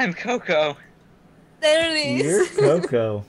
I'm Coco. There it is. You're Coco.